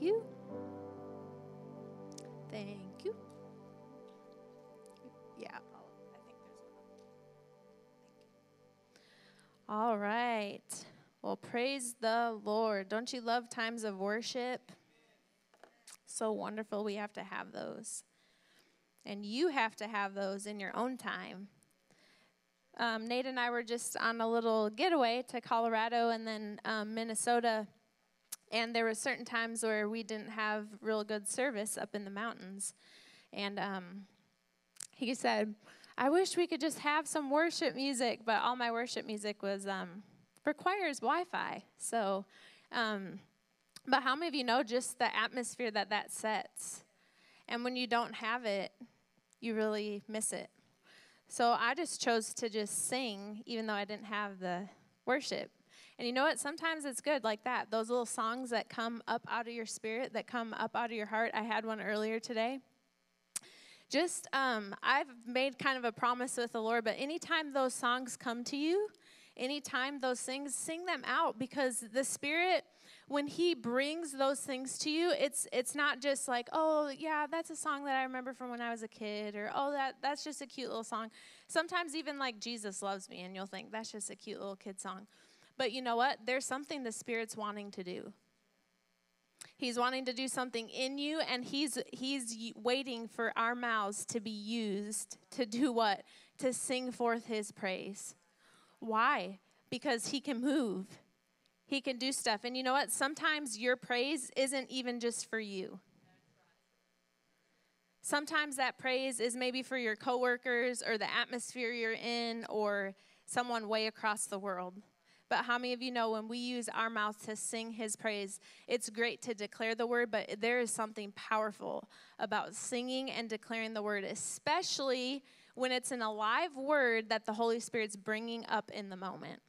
you. Thank you. Yeah. All right. Well, praise the Lord. Don't you love times of worship? So wonderful. We have to have those. And you have to have those in your own time. Um, Nate and I were just on a little getaway to Colorado and then um, Minnesota, and there were certain times where we didn't have real good service up in the mountains. And um, he said, I wish we could just have some worship music, but all my worship music was um, requires Wi-Fi. So, um, but how many of you know just the atmosphere that that sets? And when you don't have it, you really miss it. So I just chose to just sing, even though I didn't have the worship. And you know what? Sometimes it's good like that. Those little songs that come up out of your spirit, that come up out of your heart. I had one earlier today. Just, um, I've made kind of a promise with the Lord, but anytime those songs come to you, anytime those things, sing them out because the Spirit when he brings those things to you, it's it's not just like, oh yeah, that's a song that I remember from when I was a kid, or oh that that's just a cute little song. Sometimes even like Jesus loves me, and you'll think that's just a cute little kid song. But you know what? There's something the Spirit's wanting to do. He's wanting to do something in you, and he's he's waiting for our mouths to be used to do what? To sing forth his praise. Why? Because he can move. He can do stuff. And you know what? Sometimes your praise isn't even just for you. Sometimes that praise is maybe for your coworkers or the atmosphere you're in or someone way across the world. But how many of you know when we use our mouth to sing his praise, it's great to declare the word, but there is something powerful about singing and declaring the word, especially when it's an alive word that the Holy Spirit's bringing up in the moment.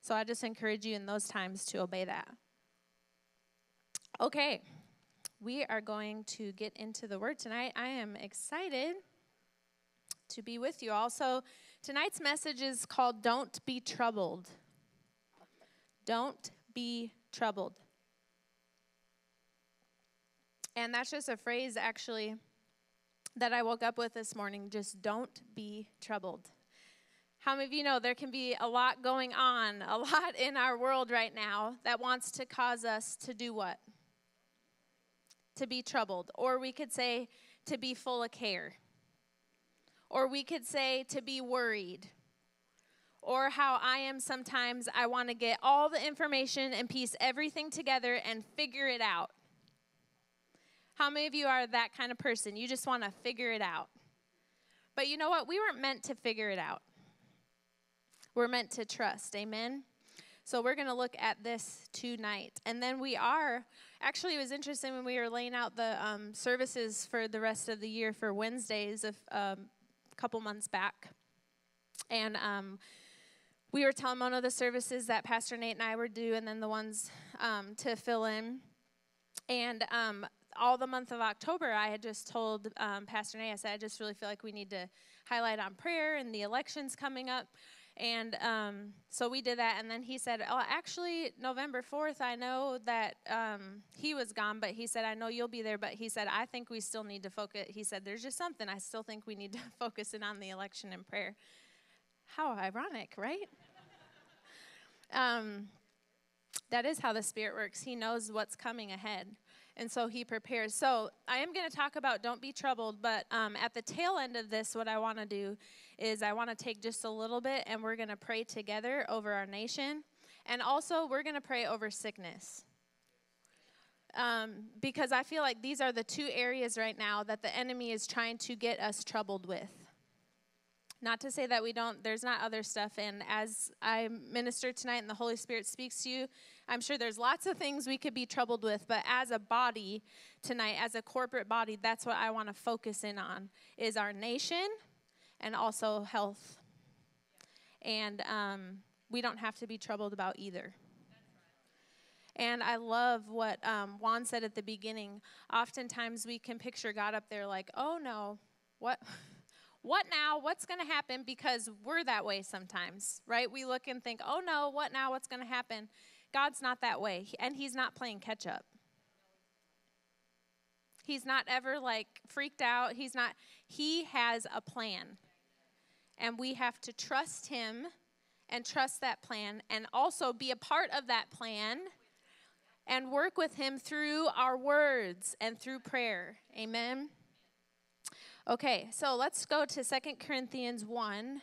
So I just encourage you in those times to obey that. Okay, we are going to get into the word tonight. I am excited to be with you. Also, tonight's message is called Don't Be Troubled. Don't be troubled. And that's just a phrase actually that I woke up with this morning. Just don't be troubled. How many of you know there can be a lot going on, a lot in our world right now that wants to cause us to do what? To be troubled. Or we could say to be full of care. Or we could say to be worried. Or how I am sometimes, I want to get all the information and piece everything together and figure it out. How many of you are that kind of person? You just want to figure it out. But you know what? We weren't meant to figure it out. We're meant to trust. Amen. So we're going to look at this tonight. And then we are, actually, it was interesting when we were laying out the um, services for the rest of the year for Wednesdays a um, couple months back. And um, we were telling one of the services that Pastor Nate and I were due, and then the ones um, to fill in. And um, all the month of October, I had just told um, Pastor Nate, I said, I just really feel like we need to highlight on prayer and the elections coming up. And um, so we did that. And then he said, Oh, actually, November 4th, I know that um, he was gone, but he said, I know you'll be there. But he said, I think we still need to focus. He said, There's just something. I still think we need to focus in on the election and prayer. How ironic, right? um, that is how the Spirit works. He knows what's coming ahead and so he prepares. So I am going to talk about don't be troubled, but um, at the tail end of this, what I want to do is I want to take just a little bit and we're going to pray together over our nation. And also, we're going to pray over sickness. Um, because I feel like these are the two areas right now that the enemy is trying to get us troubled with. Not to say that we don't, there's not other stuff. And as I minister tonight and the Holy Spirit speaks to you, I'm sure there's lots of things we could be troubled with. But as a body tonight, as a corporate body, that's what I want to focus in on is our nation and also health. And um, we don't have to be troubled about either. And I love what um, Juan said at the beginning. Oftentimes we can picture God up there like, oh no, what? what now? What's going to happen? Because we're that way sometimes, right? We look and think, oh no, what now? What's going to happen? God's not that way, and He's not playing catch up. He's not ever like freaked out. He's not, he has a plan. And we have to trust him and trust that plan and also be a part of that plan and work with him through our words and through prayer. Amen. Okay, so let's go to Second Corinthians 1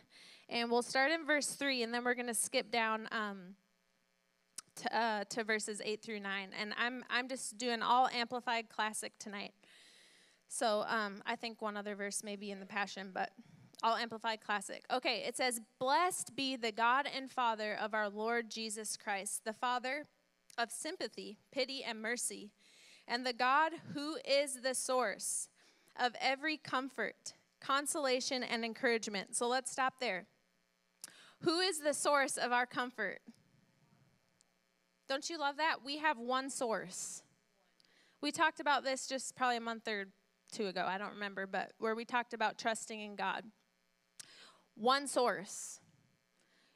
and we'll start in verse 3 and then we're going to skip down um, to, uh, to verses 8 through 9. And I'm, I'm just doing all amplified classic tonight. So um, I think one other verse may be in the Passion, but all amplified classic. Okay, it says, Blessed be the God and Father of our Lord Jesus Christ, the Father of sympathy, pity, and mercy, and the God who is the source of every comfort, consolation, and encouragement. So let's stop there. Who is the source of our comfort? Don't you love that? We have one source. We talked about this just probably a month or two ago, I don't remember, but where we talked about trusting in God. One source.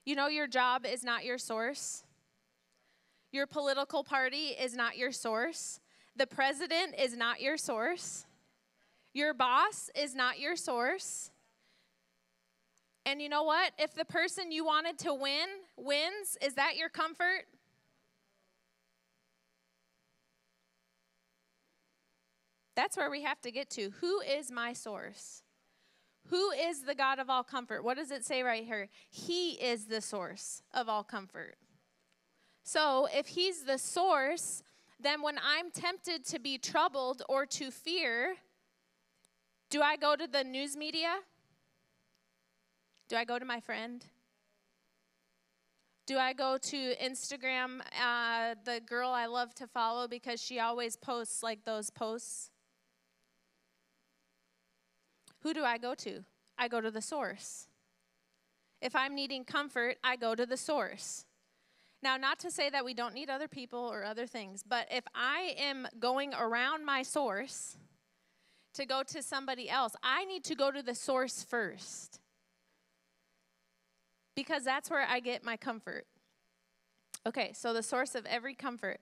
You know, your job is not your source, your political party is not your source, the president is not your source, your boss is not your source. And you know what? If the person you wanted to win wins, is that your comfort? That's where we have to get to. Who is my source? Who is the God of all comfort? What does it say right here? He is the source of all comfort. So if He's the source, then when I'm tempted to be troubled or to fear, do I go to the news media? Do I go to my friend? Do I go to Instagram, uh, the girl I love to follow because she always posts like those posts? Who do I go to? I go to the source. If I'm needing comfort, I go to the source. Now, not to say that we don't need other people or other things, but if I am going around my source to go to somebody else, I need to go to the source first. Because that's where I get my comfort. Okay, so the source of every comfort.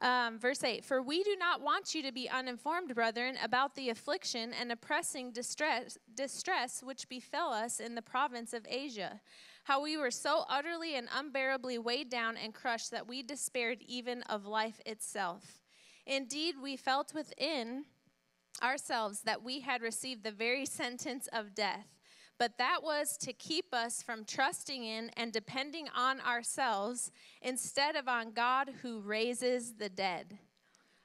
Um, verse 8 For we do not want you to be uninformed, brethren, about the affliction and oppressing distress, distress which befell us in the province of Asia. How we were so utterly and unbearably weighed down and crushed that we despaired even of life itself. Indeed, we felt within ourselves that we had received the very sentence of death but that was to keep us from trusting in and depending on ourselves instead of on God who raises the dead.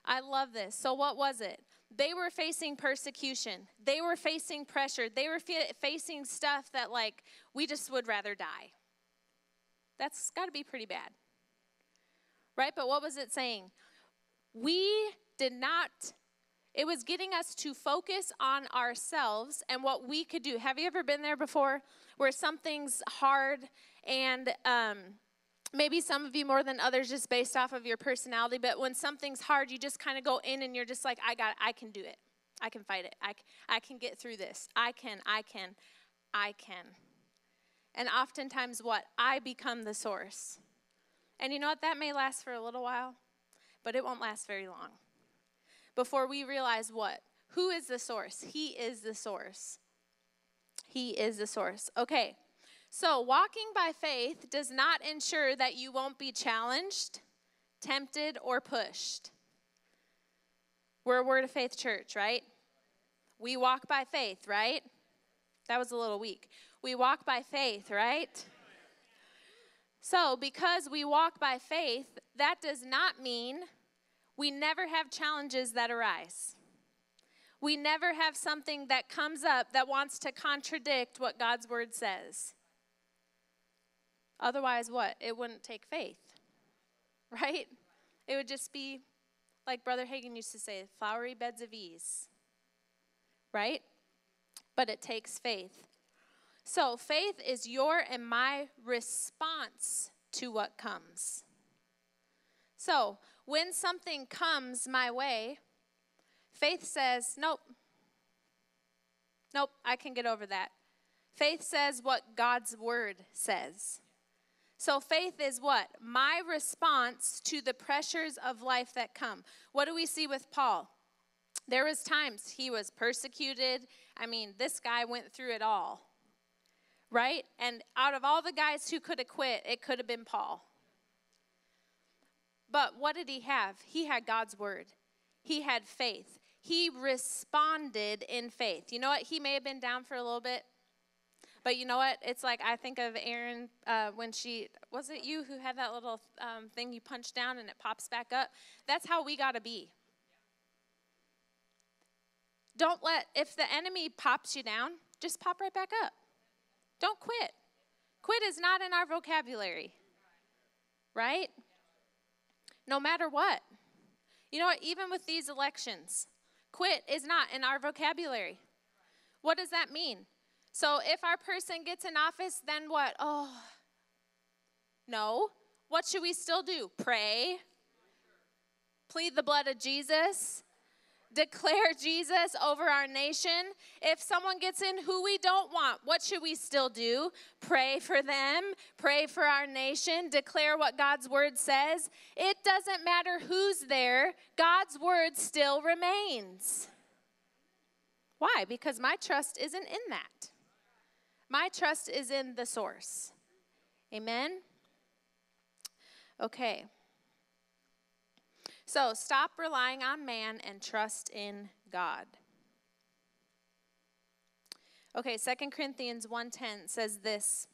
I love this. So, what was it? They were facing persecution. They were facing pressure. They were facing stuff that, like, we just would rather die. That's got to be pretty bad. Right? But what was it saying? We did not it was getting us to focus on ourselves and what we could do. Have you ever been there before where something's hard and um, maybe some of you more than others just based off of your personality, but when something's hard, you just kind of go in and you're just like, I got, I can do it. I can fight it. I, I can get through this. I can, I can, I can. And oftentimes, what? I become the source. And you know what? That may last for a little while, but it won't last very long before we realize what? Who is the source? He is the source. He is the source. Okay, so walking by faith does not ensure that you won't be challenged, tempted, or pushed. We're a Word of Faith church, right? We walk by faith, right? That was a little weak. We walk by faith, right? So, because we walk by faith, that does not mean we never have challenges that arise. We never have something that comes up that wants to contradict what God's word says. Otherwise, what? It wouldn't take faith, right? It would just be like Brother Hagin used to say flowery beds of ease, right? But it takes faith. So, faith is your and my response to what comes. So, when something comes my way, faith says, Nope. Nope, I can get over that. Faith says what God's word says. So faith is what? My response to the pressures of life that come. What do we see with Paul? There was times he was persecuted. I mean, this guy went through it all. Right? And out of all the guys who could have quit, it could have been Paul. But what did he have? He had God's word. He had faith. He responded in faith. You know what? He may have been down for a little bit, but you know what? It's like I think of Erin uh, when she was it you who had that little um, thing you punch down and it pops back up. That's how we got to be. Don't let if the enemy pops you down, just pop right back up. Don't quit. Quit is not in our vocabulary, right? No matter what. You know what? Even with these elections, quit is not in our vocabulary. What does that mean? So if our person gets in office, then what? Oh, no. What should we still do? Pray, plead the blood of Jesus, declare Jesus over our nation. If someone gets in who we don't want, what should we still do? Pray for them, pray for our nation, declare what God's word says. It doesn't matter who's there, God's word still remains. Why? Because my trust isn't in that. My trust is in the source. Amen? Okay. So stop relying on man and trust in God. Okay, Second Corinthians 1:10 says this,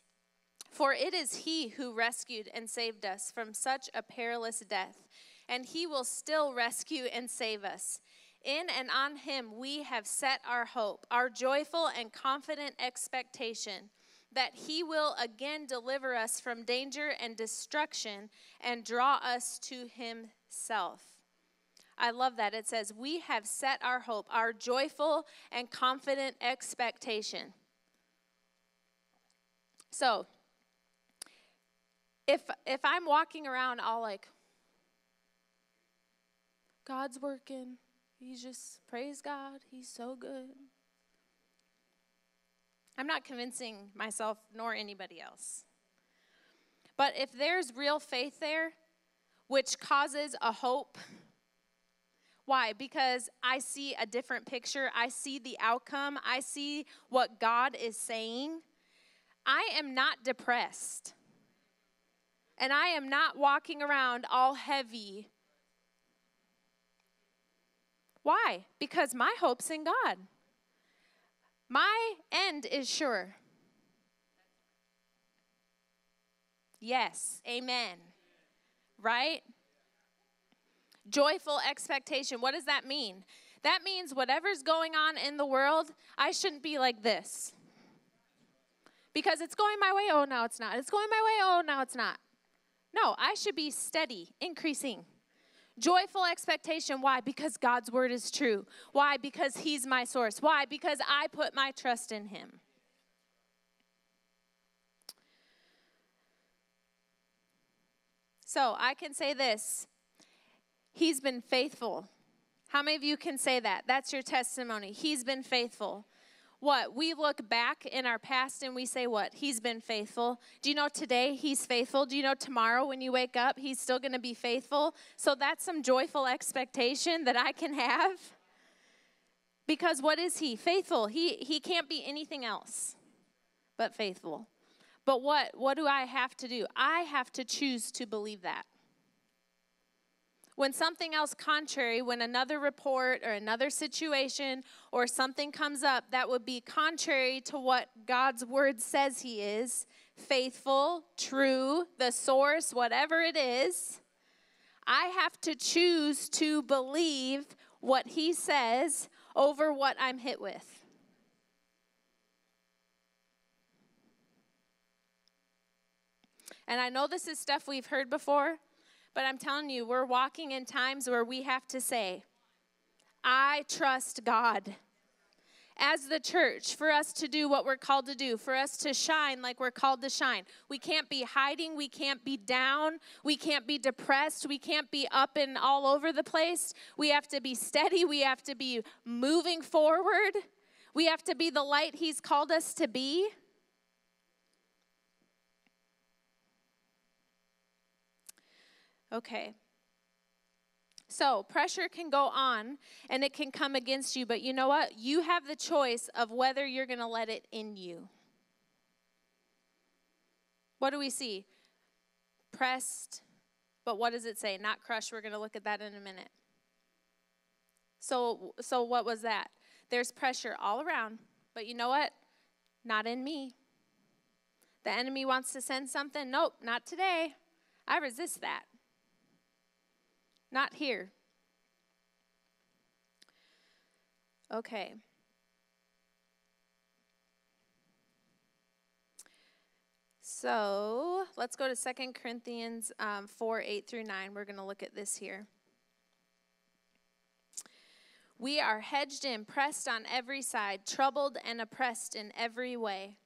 "For it is he who rescued and saved us from such a perilous death, and he will still rescue and save us. In and on him we have set our hope, our joyful and confident expectation." that he will again deliver us from danger and destruction and draw us to himself. I love that. It says, We have set our hope, our joyful and confident expectation. So, if if I'm walking around all like God's working, he's just praise God, he's so good. I'm not convincing myself nor anybody else. But if there's real faith there, which causes a hope, why? Because I see a different picture. I see the outcome. I see what God is saying. I am not depressed. And I am not walking around all heavy. Why? Because my hope's in God. My end is sure. Yes, amen. Right? Joyful expectation. What does that mean? That means whatever's going on in the world, I shouldn't be like this. Because it's going my way, oh, now it's not. It's going my way, oh, now it's not. No, I should be steady, increasing. Joyful expectation. Why? Because God's word is true. Why? Because He's my source. Why? Because I put my trust in Him. So I can say this He's been faithful. How many of you can say that? That's your testimony. He's been faithful what? We look back in our past and we say, what? He's been faithful. Do you know today he's faithful? Do you know tomorrow when you wake up he's still going to be faithful? So that's some joyful expectation that I can have. Because what is he? Faithful. He he can't be anything else but faithful. But what what do I have to do? I have to choose to believe that. When something else contrary, when another report or another situation or something comes up that would be contrary to what God's word says He is faithful, true, the source, whatever it is I have to choose to believe what He says over what I'm hit with. And I know this is stuff we've heard before, but I'm telling you, we're walking in times where we have to say, I trust God. As the church, for us to do what we're called to do, for us to shine like we're called to shine. We can't be hiding. We can't be down. We can't be depressed. We can't be up and all over the place. We have to be steady. We have to be moving forward. We have to be the light He's called us to be. Okay. So, pressure can go on and it can come against you, but you know what? You have the choice of whether you're going to let it in you. What do we see? Pressed, but what does it say? Not crushed. We're going to look at that in a minute. So, so what was that? There's pressure all around, but you know what? Not in me. The enemy wants to send something. Nope, not today. I resist that. Not here. Okay. So let's go to Second Corinthians um, 4 8 through 9. We're going to look at this here. We are hedged in, pressed on every side, troubled and oppressed in every way,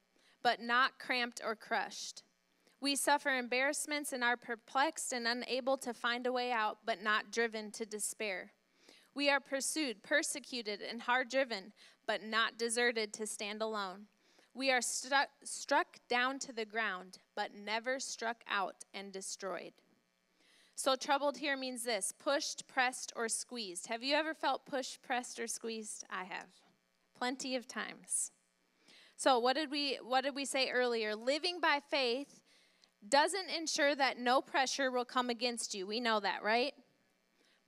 but not cramped or crushed we suffer embarrassments and are perplexed and unable to find a way out, but not driven to despair. We are pursued, persecuted, and hard driven, but not deserted to stand alone. We are struck, struck down to the ground, but never struck out and destroyed. So, troubled here means this pushed, pressed, or squeezed. Have you ever felt pushed, pressed, or squeezed? I have. Plenty of times. So, what did we what did we say earlier? Living by faith doesn't ensure that no pressure will come against you. We know that, right?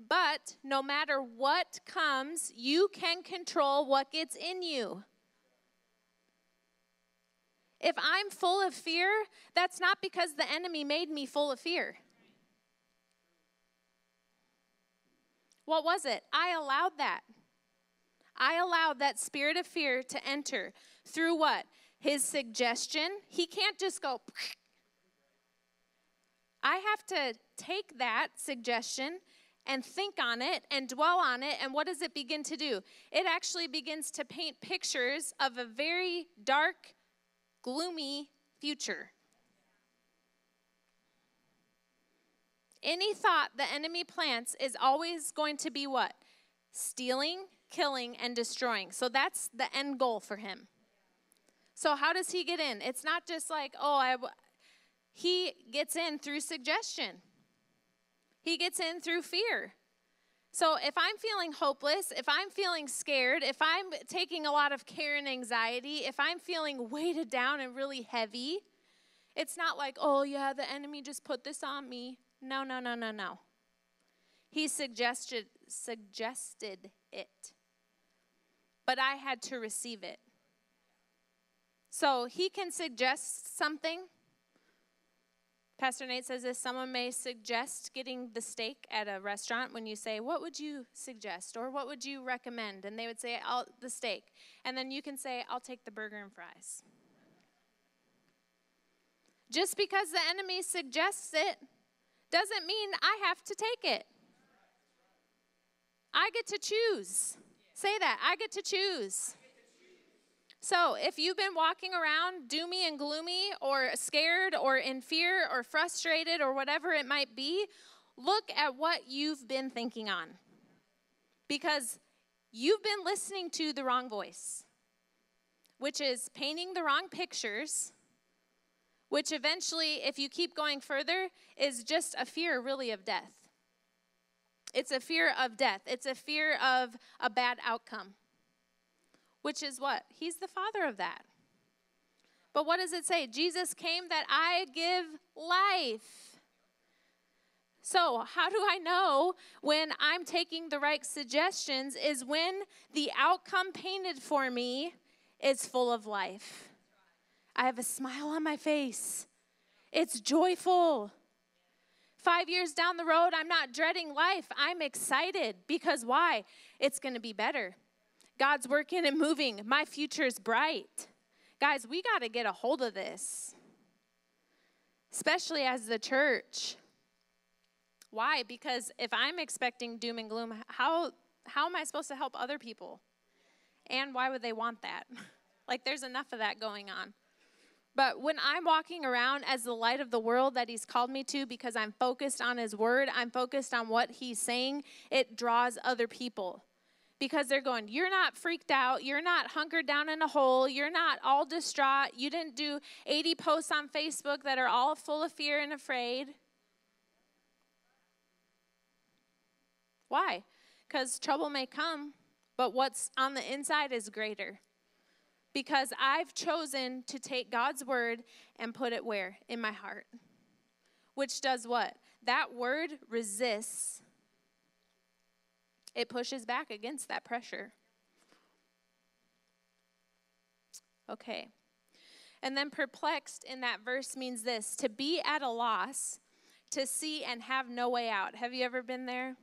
But no matter what comes, you can control what gets in you. If I'm full of fear, that's not because the enemy made me full of fear. What was it? I allowed that. I allowed that spirit of fear to enter through what? His suggestion. He can't just go I have to take that suggestion and think on it and dwell on it. And what does it begin to do? It actually begins to paint pictures of a very dark, gloomy future. Any thought the enemy plants is always going to be what? Stealing, killing, and destroying. So that's the end goal for him. So, how does he get in? It's not just like, oh, I, he gets in through suggestion, he gets in through fear. So if I'm feeling hopeless, if I'm feeling scared, if I'm taking a lot of care and anxiety, if I'm feeling weighted down and really heavy, it's not like, oh yeah, the enemy just put this on me. No, no, no, no, no. He suggested suggested it. But I had to receive it. So he can suggest something Pastor Nate says this someone may suggest getting the steak at a restaurant when you say, What would you suggest? or What would you recommend? And they would say, I'll, The steak. And then you can say, I'll take the burger and fries. Just because the enemy suggests it doesn't mean I have to take it. I get to choose. Say that. I get to choose. So, if you've been walking around doomy and gloomy, or scared, or in fear, or frustrated, or whatever it might be, look at what you've been thinking on. Because you've been listening to the wrong voice, which is painting the wrong pictures, which eventually, if you keep going further, is just a fear, really, of death. It's a fear of death, it's a fear of a bad outcome which is what? He's the father of that. But what does it say? Jesus came that I give life. So, how do I know when I'm taking the right suggestions? Is when the outcome painted for me is full of life. I have a smile on my face, it's joyful. Five years down the road, I'm not dreading life. I'm excited because why? It's going to be better. God's working and moving. My future is bright. Guys, we got to get a hold of this, especially as the church. Why? Because if I'm expecting doom and gloom, how, how am I supposed to help other people? And why would they want that? like, there's enough of that going on. But when I'm walking around as the light of the world that He's called me to because I'm focused on His Word, I'm focused on what He's saying, it draws other people because they're going, You're not freaked out. You're not hunkered down in a hole. You're not all distraught. You didn't do 80 posts on Facebook that are all full of fear and afraid. Why? Because trouble may come, but what's on the inside is greater. Because I've chosen to take God's word and put it where? In my heart. Which does what? That word resists, it pushes back against that pressure. Okay. And then perplexed in that verse means this to be at a loss, to see and have no way out. Have you ever been there?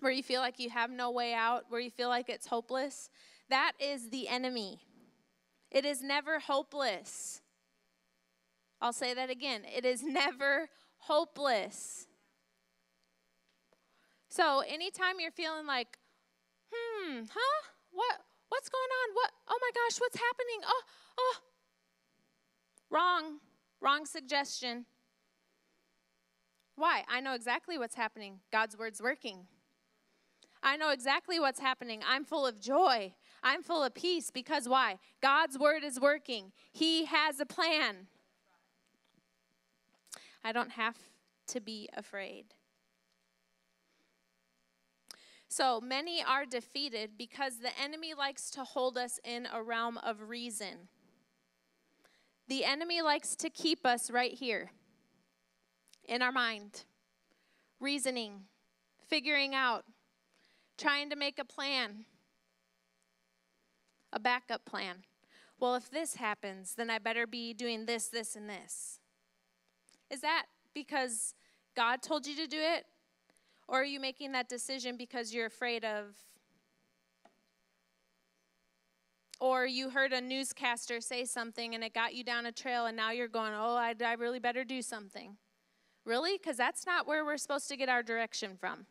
Where you feel like you have no way out, where you feel like it's hopeless? That is the enemy. It is never hopeless. I'll say that again. It is never hopeless. So, anytime you're feeling like, hmm, huh? What what's going on? What oh my gosh, what's happening? Oh, oh. Wrong. Wrong suggestion. Why? I know exactly what's happening. God's word's working. I know exactly what's happening. I'm full of joy. I'm full of peace because why? God's word is working. He has a plan. I don't have to be afraid. So many are defeated because the enemy likes to hold us in a realm of reason. The enemy likes to keep us right here in our mind, reasoning, figuring out, trying to make a plan, a backup plan. Well, if this happens, then I better be doing this, this, and this. Is that because God told you to do it? Or are you making that decision because you're afraid of or you heard a newscaster say something and it got you down a trail and now you're going, oh, I, I really better do something. Really? Because that's not where we're supposed to get our direction from.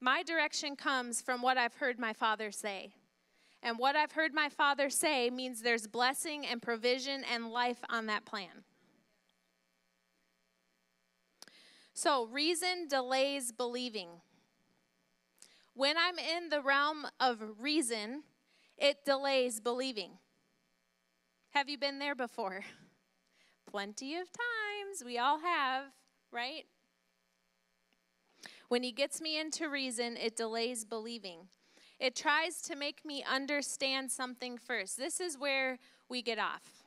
My direction comes from what I've heard my father say. And what I've heard my father say means there's blessing and provision and life on that plan. So, reason delays believing. When I'm in the realm of reason, it delays believing. Have you been there before? Plenty of times. We all have, right? When he gets me into reason, it delays believing. It tries to make me understand something first. This is where we get off.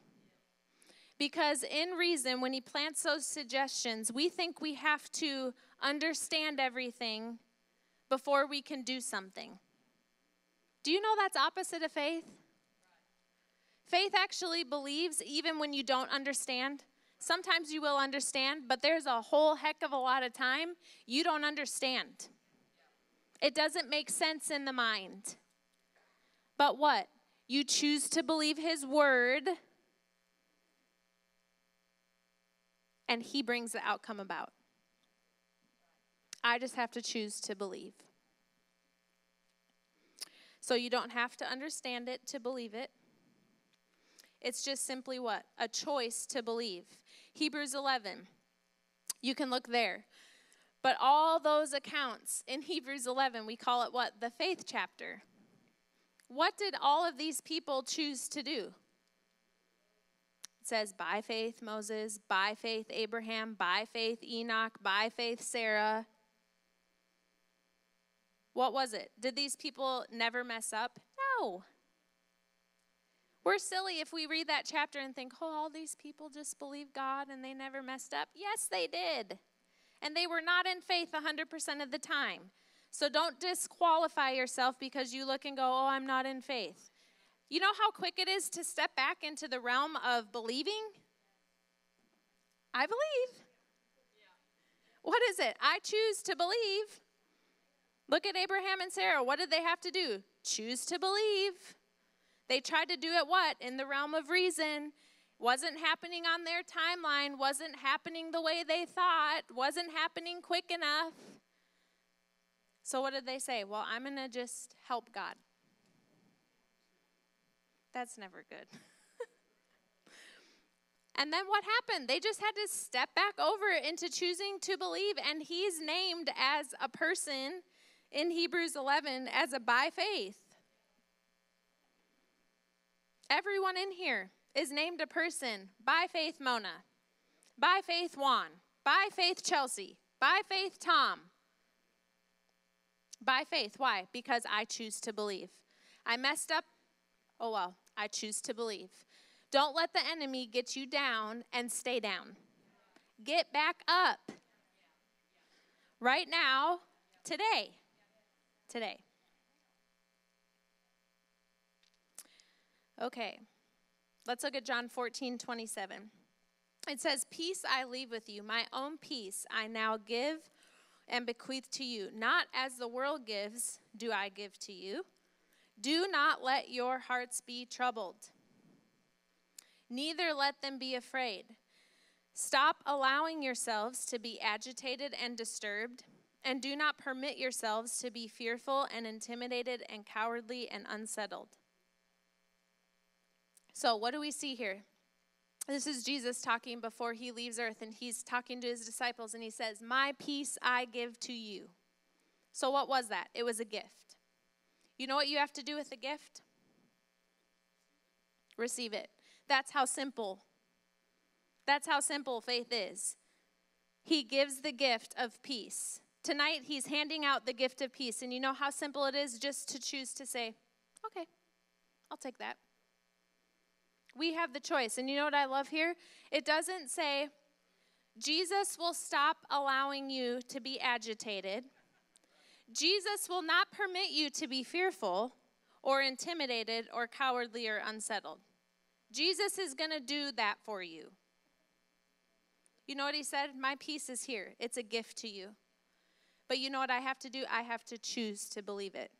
Because in reason, when he plants those suggestions, we think we have to understand everything before we can do something. Do you know that's opposite of faith? Faith actually believes even when you don't understand. Sometimes you will understand, but there's a whole heck of a lot of time you don't understand. It doesn't make sense in the mind. But what? You choose to believe His word, and He brings the outcome about. I just have to choose to believe. So you don't have to understand it to believe it. It's just simply what? A choice to believe. Hebrews 11. You can look there. But all those accounts in Hebrews 11, we call it what? The faith chapter. What did all of these people choose to do? It says, by faith, Moses, by faith, Abraham, by faith, Enoch, by faith, Sarah, what was it? Did these people never mess up? No. We're silly if we read that chapter and think, oh, all these people just believe God and they never messed up. Yes, they did. And they were not in faith 100% of the time. So don't disqualify yourself because you look and go, oh, I'm not in faith. You know how quick it is to step back into the realm of believing? I believe. What is it? I choose to believe. Look at Abraham and Sarah. What did they have to do? Choose to believe. They tried to do it what? In the realm of reason. Wasn't happening on their timeline, wasn't happening the way they thought, wasn't happening quick enough. So, what did they say? Well, I'm going to just help God. That's never good. and then what happened? They just had to step back over into choosing to believe, and he's named as a person in Hebrews 11 as a by faith. Everyone in here is named a person by faith Mona, by faith Juan, by faith Chelsea, By faith, Tom. By faith. Why? Because I choose to believe. I messed up. Oh, well, I choose to believe. Don't let the enemy get you down and stay down. Get back up. Right now, today. Today. Okay. Let's look at John 14, 27. It says, Peace I leave with you, my own peace I now give and bequeath to you. Not as the world gives, do I give to you. Do not let your hearts be troubled, neither let them be afraid. Stop allowing yourselves to be agitated and disturbed, and do not permit yourselves to be fearful and intimidated and cowardly and unsettled. So, what do we see here? This is Jesus talking before he leaves earth, and he's talking to his disciples, and he says, My peace I give to you. So, what was that? It was a gift. You know what you have to do with a gift? Receive it. That's how simple. That's how simple faith is. He gives the gift of peace. Tonight, he's handing out the gift of peace. And you know how simple it is just to choose to say, okay, I'll take that. We have the choice. And you know what I love here? It doesn't say, Jesus will stop allowing you to be agitated. Jesus will not permit you to be fearful or intimidated or cowardly or unsettled. Jesus is going to do that for you. You know what he said? My peace is here. It's a gift to you. But you know what I have to do? I have to choose to believe it.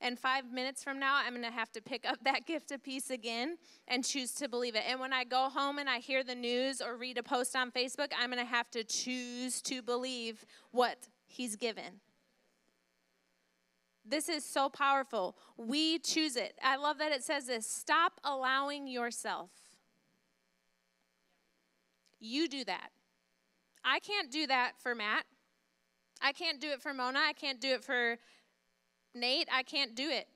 And five minutes from now, I'm going to have to pick up that gift of peace again and choose to believe it. And when I go home and I hear the news or read a post on Facebook, I'm going to have to choose to believe what He's given. This is so powerful. We choose it. I love that it says this stop allowing yourself. You do that. I can't do that for Matt. I can't do it for Mona. I can't do it for Nate, I can't do it.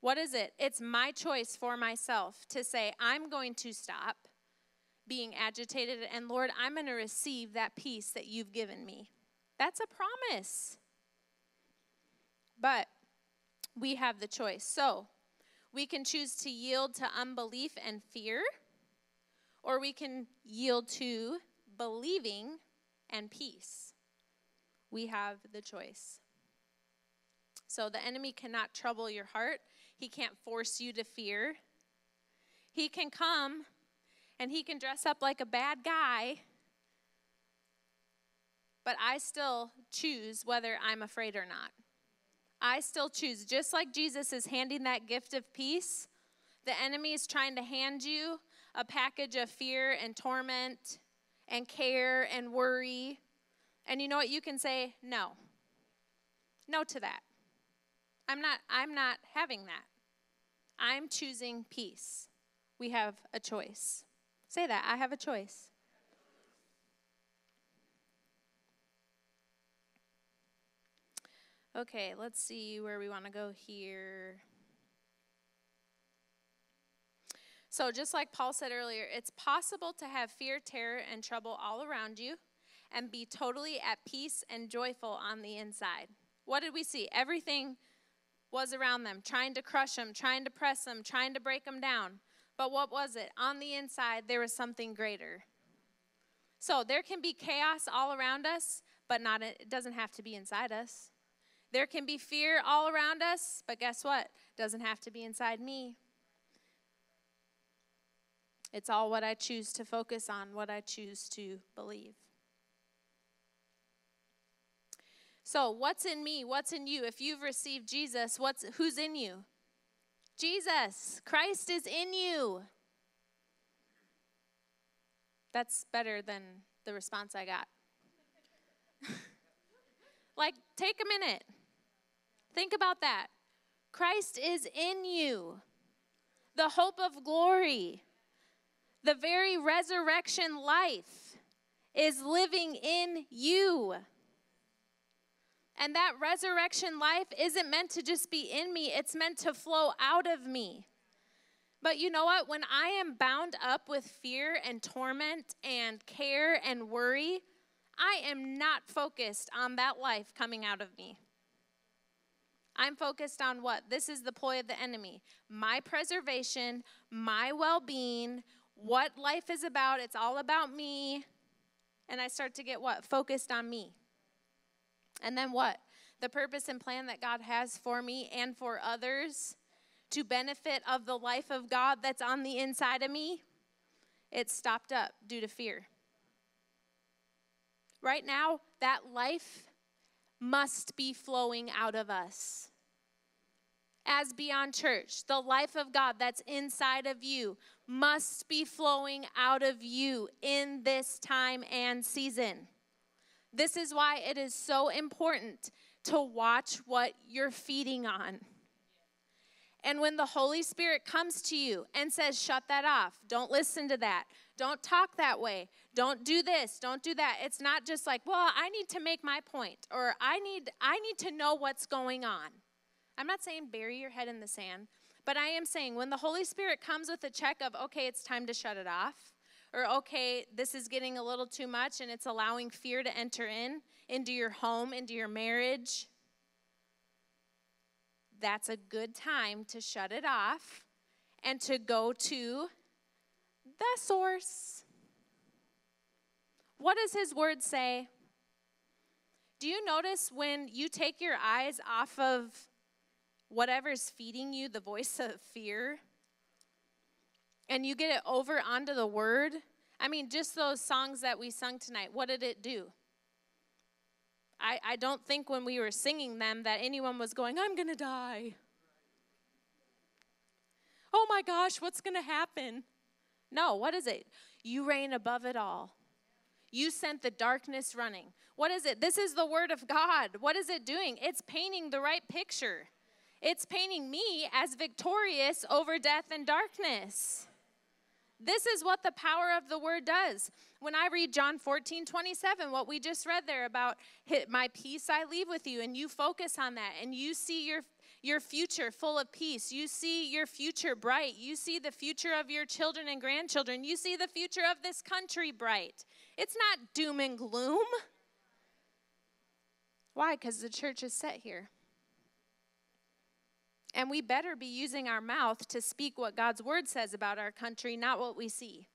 What is it? It's my choice for myself to say, I'm going to stop being agitated, and Lord, I'm going to receive that peace that you've given me. That's a promise. But we have the choice. So we can choose to yield to unbelief and fear, or we can yield to believing and peace. We have the choice. So the enemy cannot trouble your heart, he can't force you to fear. He can come and he can dress up like a bad guy, but I still choose whether I'm afraid or not. I still choose. Just like Jesus is handing that gift of peace, the enemy is trying to hand you a package of fear and torment and care and worry. And you know what? You can say no. No to that. I'm not I'm not having that. I'm choosing peace. We have a choice. Say that. I have a choice. Okay, let's see where we want to go here. So, just like Paul said earlier, it's possible to have fear, terror, and trouble all around you and be totally at peace and joyful on the inside. What did we see? Everything was around them, trying to crush them, trying to press them, trying to break them down. But what was it? On the inside, there was something greater. So there can be chaos all around us, but not it doesn't have to be inside us. There can be fear all around us, but guess what? Doesn't have to be inside me. It's all what I choose to focus on, what I choose to believe. So, what's in me? What's in you? If you've received Jesus, what's who's in you? Jesus. Christ is in you. That's better than the response I got. like, take a minute. Think about that. Christ is in you, the hope of glory, the very resurrection life is living in you. And that resurrection life isn't meant to just be in me, it's meant to flow out of me. But you know what? When I am bound up with fear and torment and care and worry, I am not focused on that life coming out of me. I'm focused on what? This is the ploy of the enemy my preservation, my well being, what life is about. It's all about me. And I start to get what? Focused on me. And then what? The purpose and plan that God has for me and for others to benefit of the life of God that's on the inside of me, it's stopped up due to fear. Right now, that life must be flowing out of us. As Beyond Church, the life of God that's inside of you must be flowing out of you in this time and season. This is why it is so important to watch what you're feeding on. And when the Holy Spirit comes to you and says, shut that off, don't listen to that, don't talk that way, don't do this, don't do that. It's not just like, well, I need to make my point or I need I need to know what's going on. I'm not saying bury your head in the sand, but I am saying when the Holy Spirit comes with a check of, okay, it's time to shut it off, or okay, this is getting a little too much and it's allowing fear to enter in into your home, into your marriage, that's a good time to shut it off and to go to the source. What does his word say? Do you notice when you take your eyes off of whatever's feeding you the voice of fear and you get it over onto the word? I mean, just those songs that we sung tonight, what did it do? I, I don't think when we were singing them that anyone was going, I'm going to die. Oh my gosh, what's going to happen? No, what is it? You reign above it all. You sent the darkness running. What is it? This is the word of God. What is it doing? It's painting the right picture. It's painting me as victorious over death and darkness. This is what the power of the word does. When I read John 14, 27, what we just read there about my peace I leave with you, and you focus on that, and you see your your future full of peace. You see your future bright. You see the future of your children and grandchildren. You see the future of this country bright. It's not doom and gloom. Why? Because the church is set here. And we better be using our mouth to speak what God's word says about our country, not what we see.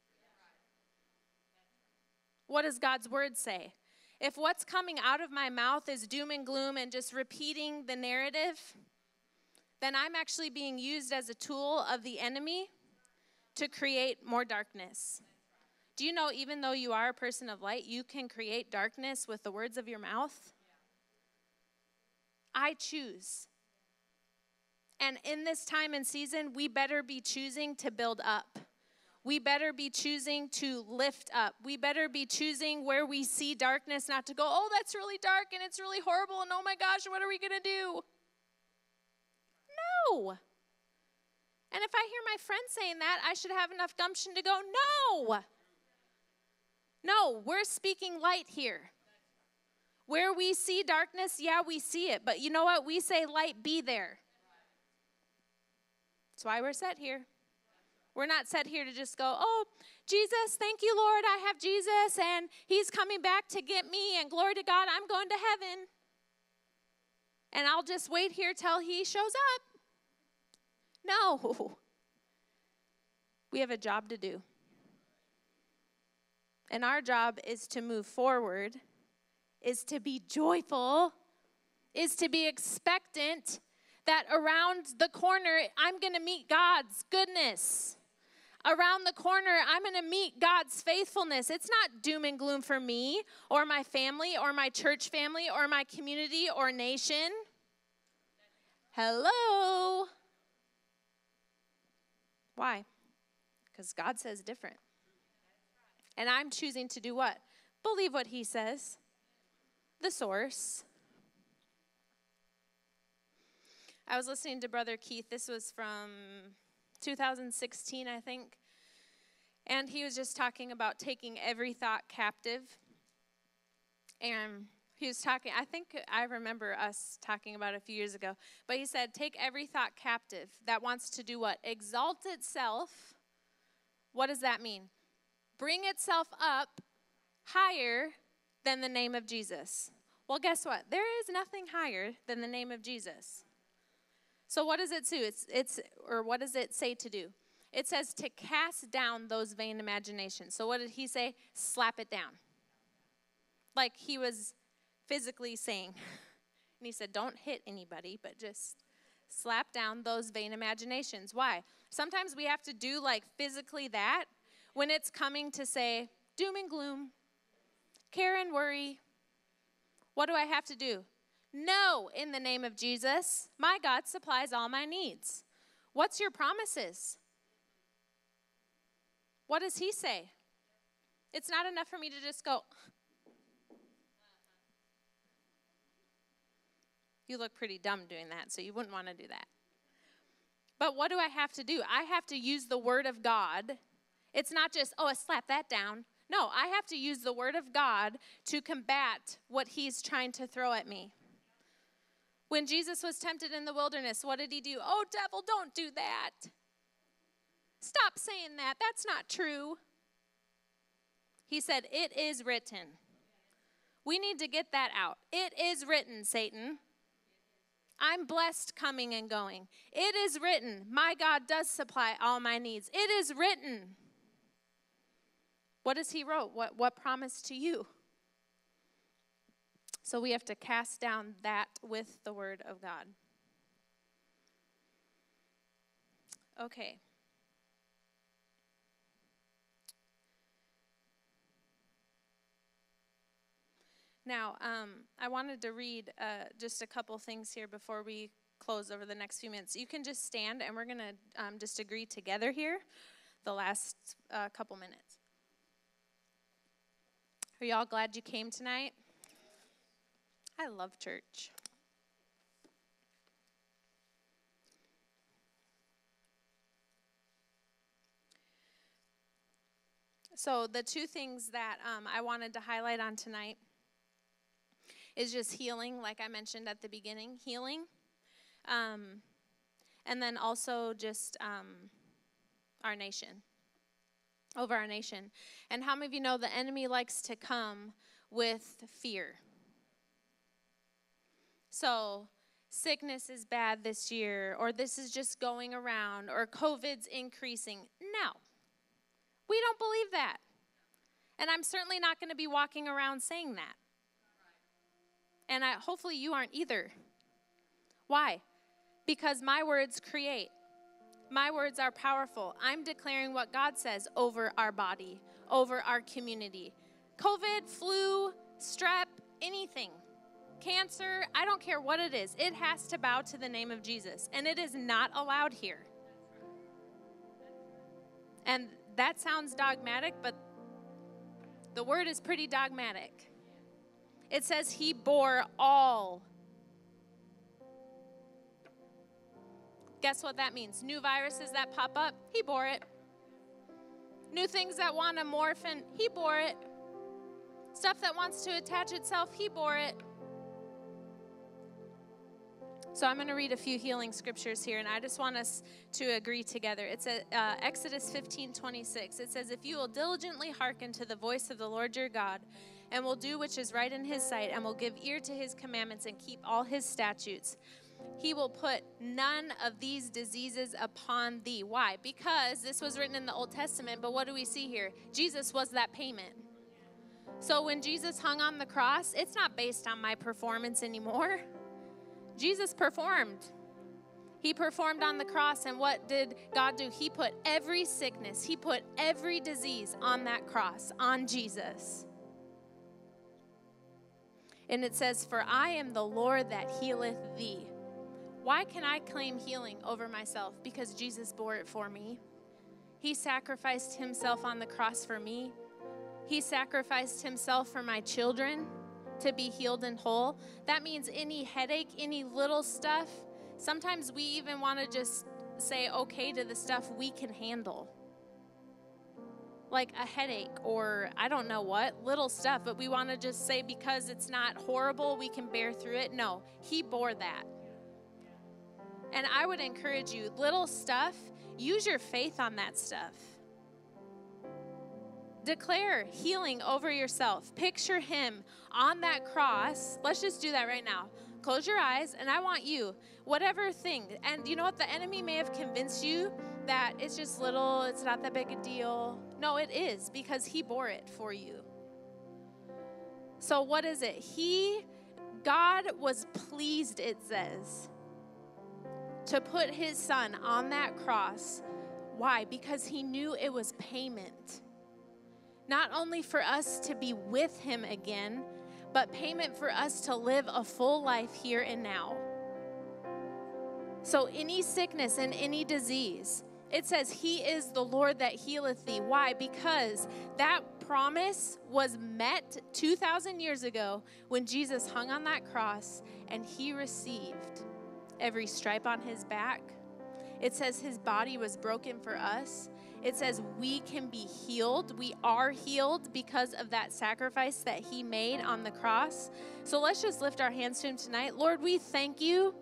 What does God's word say? If what's coming out of my mouth is doom and gloom and just repeating the narrative, then I'm actually being used as a tool of the enemy to create more darkness. Do you know, even though you are a person of light, you can create darkness with the words of your mouth? I choose and in this time and season, we better be choosing to build up. We better be choosing to lift up. We better be choosing where we see darkness not to go, oh, that's really dark and it's really horrible and oh my gosh, what are we going to do? No. And if I hear my friend saying that, I should have enough gumption to go, no. No, we're speaking light here. Where we see darkness, yeah, we see it. But you know what? We say, light, be there. Why we're set here. We're not set here to just go, oh, Jesus, thank you, Lord, I have Jesus, and he's coming back to get me, and glory to God, I'm going to heaven. And I'll just wait here till he shows up. No. We have a job to do. And our job is to move forward, is to be joyful, is to be expectant, that around the corner, I'm going to meet God's goodness. Around the corner, I'm going to meet God's faithfulness. It's not doom and gloom for me or my family or my church family or my community or nation. Hello. Why? Because God says different. And I'm choosing to do what? Believe what He says. The source. I was listening to Brother Keith. This was from 2016, I think. And he was just talking about taking every thought captive. And he was talking, I think I remember us talking about a few years ago, but he said, Take every thought captive that wants to do what? Exalt itself. What does that mean? Bring itself up higher than the name of Jesus. Well, guess what? There is nothing higher than the name of Jesus. So what does it do? It's it's or what does it say to do? It says to cast down those vain imaginations. So what did he say? Slap it down. Like he was physically saying. And he said, Don't hit anybody, but just slap down those vain imaginations. Why? Sometimes we have to do like physically that when it's coming to say doom and gloom, care and worry. What do I have to do? No, in the name of Jesus, my God supplies all my needs. What's your promises? What does he say? It's not enough for me to just go, You look pretty dumb doing that, so you wouldn't want to do that. But what do I have to do? I have to use the Word of God. It's not just, oh, I slap that down. No, I have to use the Word of God to combat what He's trying to throw at me. When Jesus was tempted in the wilderness, what did He do? Oh, devil, don't do that. Stop saying that. That's not true. He said, It is written. We need to get that out. It is written, Satan. I'm blessed coming and going. It is written, my God does supply all my needs. It is written. What does he wrote? What what promised to you? So we have to cast down that with the word of God. Okay. Now, um, I wanted to read uh, just a couple things here before we close over the next few minutes. You can just stand and we're going to um, just agree together here the last uh, couple minutes. Are y'all glad you came tonight? I love church. So, the two things that um, I wanted to highlight on tonight is just healing, like I mentioned at the beginning, healing. Um, and then also just um, our nation, over our nation. And how many of you know the enemy likes to come with fear? So, sickness is bad this year, or this is just going around, or COVID's increasing. No, we don't believe that. And I'm certainly not going to be walking around saying that. And I, hopefully you aren't either. Why? Because my words create. My words are powerful. I'm declaring what God says over our body, over our community. COVID, flu, strep, anything, cancer, I don't care what it is, it has to bow to the name of Jesus. And it is not allowed here. And that sounds dogmatic, but the word is pretty dogmatic. It says he bore all. Guess what that means? New viruses that pop up, he bore it. New things that want to morph and he bore it. Stuff that wants to attach itself, he bore it. So I'm going to read a few healing scriptures here, and I just want us to agree together. It's at uh, Exodus 15 26. It says, If you will diligently hearken to the voice of the Lord your God, and will do which is right in his sight, and will give ear to his commandments and keep all his statutes. He will put none of these diseases upon thee. Why? Because this was written in the Old Testament, but what do we see here? Jesus was that payment. So when Jesus hung on the cross, it's not based on my performance anymore. Jesus performed. He performed on the cross, and what did God do? He put every sickness, He put every disease on that cross, on Jesus. And it says, For I am the Lord that healeth thee. Why can I claim healing over myself? Because Jesus bore it for me. He sacrificed himself on the cross for me. He sacrificed himself for my children to be healed and whole. That means any headache, any little stuff. Sometimes we even want to just say okay to the stuff we can handle like a headache or I don't know what, little stuff, but we want to just say because it's not horrible, we can bear through it. No, He bore that. And I would encourage you, little stuff, use your faith on that stuff. Declare healing over yourself. Picture him on that cross. Let's just do that right now. Close your eyes, and I want you, whatever thing, and you know what? The enemy may have convinced you that it's just little, it's not that big a deal. No, it is because he bore it for you. So, what is it? He, God was pleased, it says, to put his son on that cross. Why? Because he knew it was payment. Not only for us to be with him again, but payment for us to live a full life here and now. So, any sickness and any disease, it says, He is the Lord that healeth thee. Why? Because that promise was met 2,000 years ago when Jesus hung on that cross and He received every stripe on His back. It says His body was broken for us. It says we can be healed. We are healed because of that sacrifice that He made on the cross. So let's just lift our hands to Him tonight. Lord, we thank you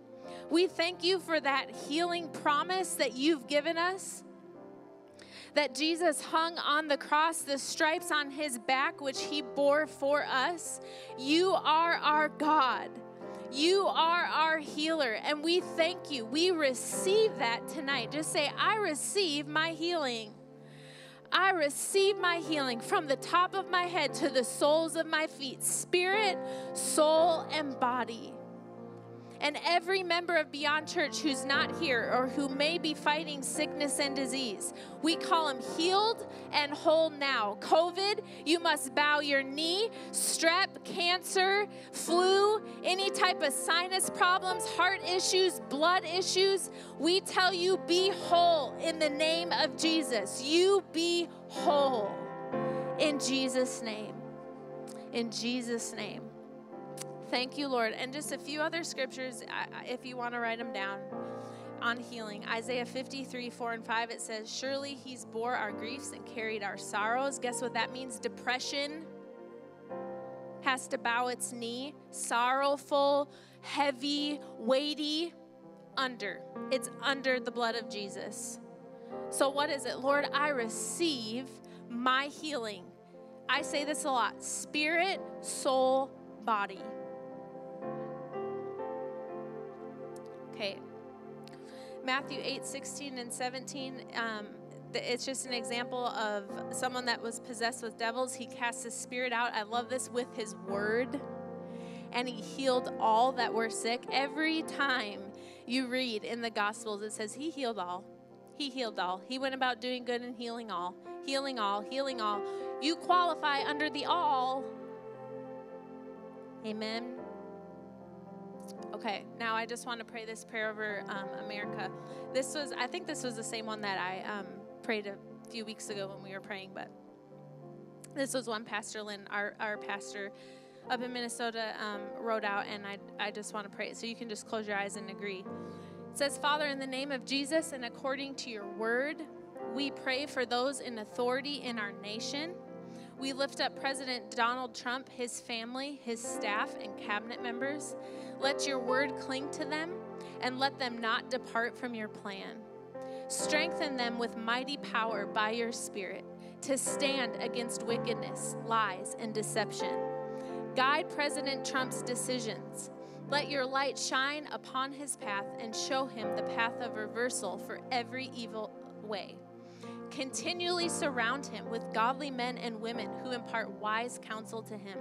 we thank you for that healing promise that you've given us. That Jesus hung on the cross, the stripes on his back, which he bore for us. You are our God. You are our healer, and we thank you. We receive that tonight. Just say, I receive my healing. I receive my healing from the top of my head to the soles of my feet, spirit, soul, and body and every member of Beyond Church who's not here or who may be fighting sickness and disease. We call them healed and whole now. COVID, you must bow your knee. Strep, cancer, flu, any type of sinus problems, heart issues, blood issues, we tell you be whole in the name of Jesus. You be whole in Jesus' name. In Jesus' name. Thank you, Lord. And just a few other scriptures, if you want to write them down on healing. Isaiah 53, 4 and 5, it says, Surely he's bore our griefs and carried our sorrows. Guess what that means? Depression has to bow its knee. Sorrowful, heavy, weighty, under. It's under the blood of Jesus. So, what is it? Lord, I receive my healing. I say this a lot spirit, soul, body. Okay. Matthew 8, 16 and 17. Um, it's just an example of someone that was possessed with devils. He cast the spirit out. I love this with his word. And he healed all that were sick. Every time you read in the Gospels, it says he healed all. He healed all. He went about doing good and healing all, healing all, healing all. You qualify under the all. Amen. Okay, now I just want to pray this prayer over um, America. This was, I think this was the same one that I um, prayed a few weeks ago when we were praying, but this was one Pastor Lynn, our, our pastor up in Minnesota, um, wrote out, and I, I just want to pray it. So you can just close your eyes and agree. It says, Father, in the name of Jesus and according to your word, we pray for those in authority in our nation. We lift up President Donald Trump, his family, his staff, and cabinet members. Let your word cling to them and let them not depart from your plan. Strengthen them with mighty power by your Spirit to stand against wickedness, lies, and deception. Guide President Trump's decisions. Let your light shine upon his path and show him the path of reversal for every evil way. Continually surround him with godly men and women who impart wise counsel to him.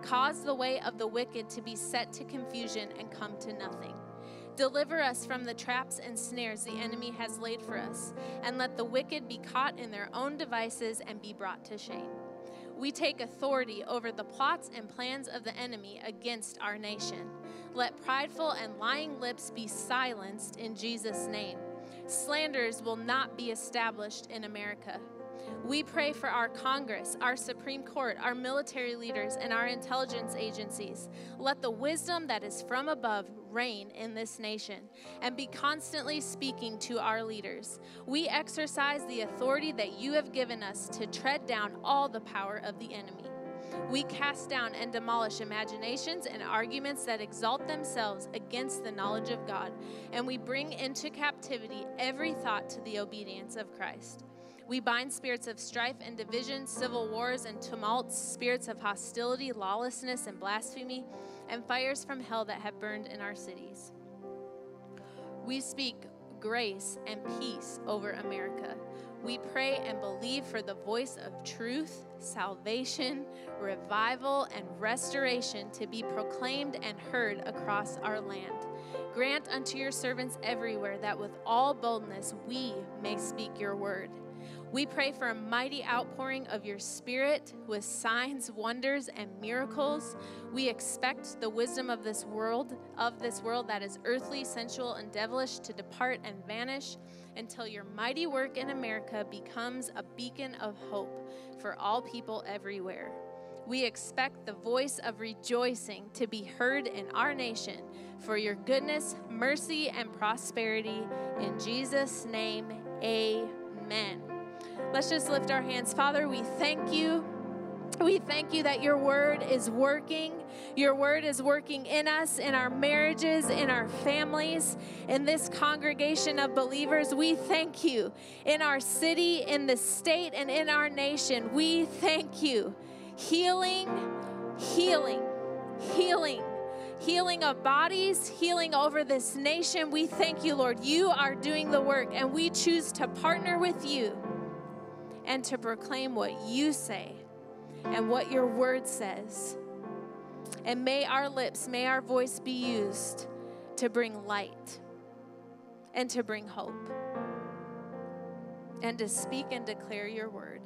Cause the way of the wicked to be set to confusion and come to nothing. Deliver us from the traps and snares the enemy has laid for us, and let the wicked be caught in their own devices and be brought to shame. We take authority over the plots and plans of the enemy against our nation. Let prideful and lying lips be silenced in Jesus' name. Slanders will not be established in America. We pray for our Congress, our Supreme Court, our military leaders, and our intelligence agencies. Let the wisdom that is from above reign in this nation and be constantly speaking to our leaders. We exercise the authority that you have given us to tread down all the power of the enemy. We cast down and demolish imaginations and arguments that exalt themselves against the knowledge of God, and we bring into captivity every thought to the obedience of Christ. We bind spirits of strife and division, civil wars and tumults, spirits of hostility, lawlessness, and blasphemy, and fires from hell that have burned in our cities. We speak grace and peace over America. We pray and believe for the voice of truth, salvation, revival, and restoration to be proclaimed and heard across our land. Grant unto your servants everywhere that with all boldness we may speak your word. We pray for a mighty outpouring of your spirit with signs, wonders, and miracles. We expect the wisdom of this world, of this world that is earthly, sensual, and devilish to depart and vanish until your mighty work in America becomes a beacon of hope for all people everywhere. We expect the voice of rejoicing to be heard in our nation for your goodness, mercy, and prosperity. In Jesus' name, amen. Let's just lift our hands. Father, we thank you. We thank you that your word is working. Your word is working in us, in our marriages, in our families, in this congregation of believers. We thank you. In our city, in the state, and in our nation, we thank you. Healing, healing, healing healing of bodies, healing over this nation. We thank you, Lord. You are doing the work, and we choose to partner with you and to proclaim what you say and what your word says. And may our lips, may our voice be used to bring light and to bring hope and to speak and declare your word.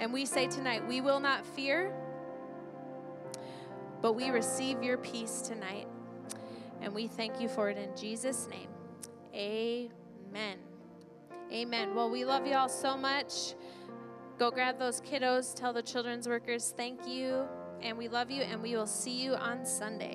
And we say tonight, we will not fear, but we receive your peace tonight. And we thank you for it in Jesus' name. Amen. Amen. Well, we love you all so much. Go grab those kiddos, tell the children's workers thank you, and we love you, and we will see you on Sunday.